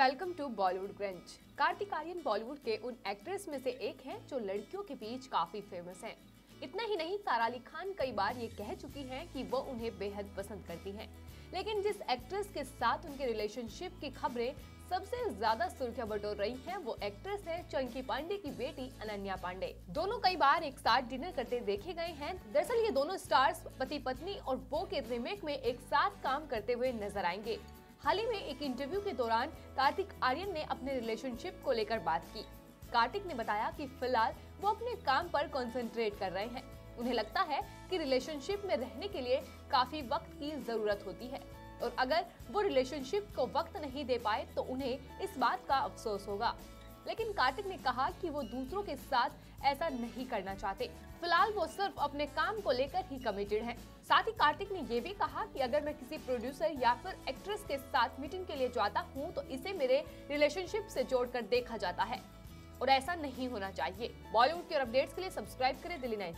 Welcome to Bollywood crunch Kartik Aaryan Bollywood के उन actress में से एक हैं जो लड़कियों के बीच काफ़ी फ़ेमस हैं। इतना ही नहीं, सारा अली खान कई बार ये कह चुकी हैं कि वो उन्हें बेहद पसंद करती हैं। लेकिन जिस एक्ट्रेस के साथ उनके रिलेशनशिप की खबरें सबसे ज़्यादा सुर्खियाँ बटोर रही हैं, वो एक्ट्रेस है चंकी पांडे की बेटी अनन्या पांडे। दोनों कई बार एक साथ डिनर करते देखे गए हैं। दरअसल ये दोनों स्टार्स पति पत्नी और वो के रिमेक में एक साथ काम करते हुए नज़र आएँगे। हाल ही में एक इंटरव्यू के दौरान कार्तिक आर्यन ने अपने रिलेशनशिप को लेकर बात की। कार्तिक ने बताया कि फ़िलहाल वो अपने काम पर कंसंट्रेट कर रहे हैं। उन्हें लगता है कि रिलेशनशिप में रहने के लिए काफ़ी वक्त की ज़रूरत होती है। और अगर वो रिलेशनशिप को वक्त नहीं दे पाए तो उन्हें इस बात का अफसोस होगा। लेकिन कार्तिक ने कहा कि वो दूसरों के साथ ऐसा नहीं करना चाहते। फ़िलहाल वो सिर्फ़ अपने काम को लेकर ही कमिटेड हैं। साथ ही कार्तिक ने ये भी कहा कि अगर मैं किसी प्रोड्यूसर या फिर एक्ट्रेस के साथ मीटिंग के लिए जाता हूँ तो इसे मेरे रिलेशनशिप से जोड़कर देखा जाता है। और ऐसा नहीं होना चाहिए। बॉलीवुड के अपडेट्स के लिए सब्सक्राइब करें दिल्ली नाइन।